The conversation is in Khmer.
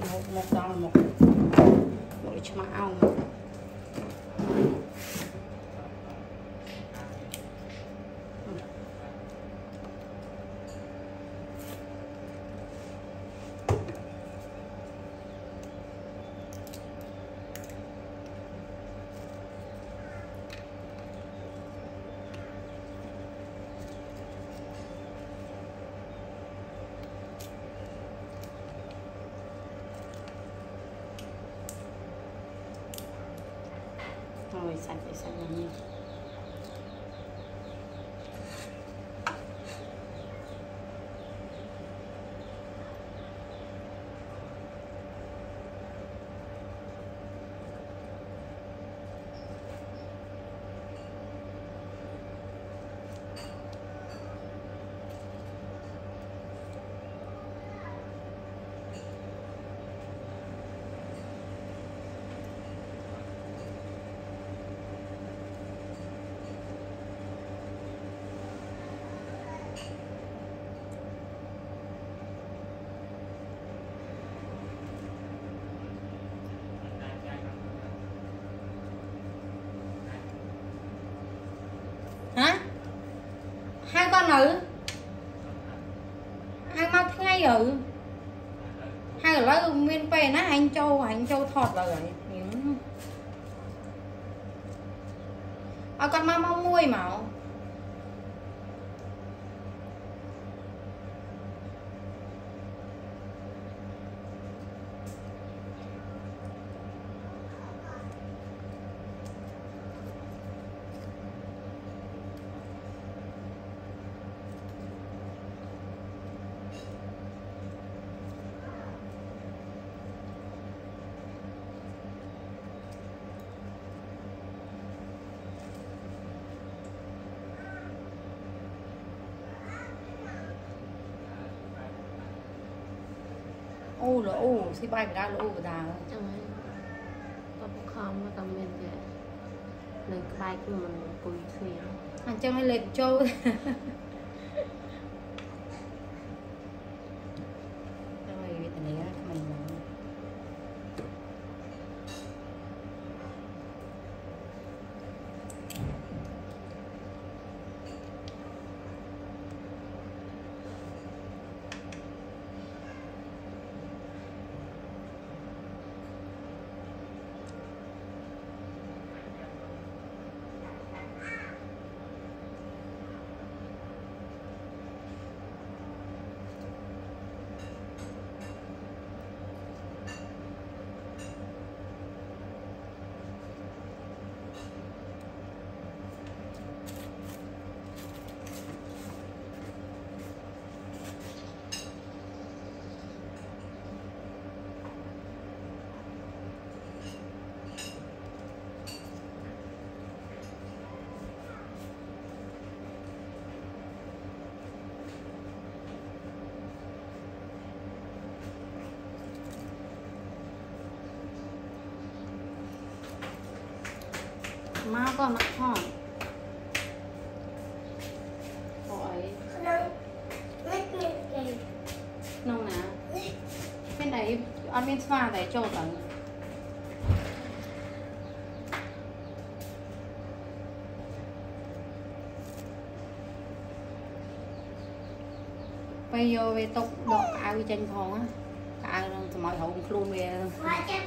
មកមកដល់មកមកឆ្មាអោង ហើយសាច់ទៅ ហៅគាត់នៅហៅមកថ្ងៃទៅហៅឥឡូវមានពេលណាអញចូលអញចូ លថតលើហើយអើគាត់មកមកមួយមកអូល្អអូស៊ីបាយបដាល្អបដាចឹងហើយក៏បខំមកតែមានតែនៅក្បែរគឺមិនអង្គុយគ្នាអញ្ចឹងឲ្យលេបចូល មកក៏មកថតអូអីក្នុងមិនមានគេក្នុងណាមានអីអត់មានស្វាតែចូលទៅពេលយកវាទុកដកកៅចេញផងណាកៅនឹងសម្រាប់រោមខ្លួនវាមកចាំ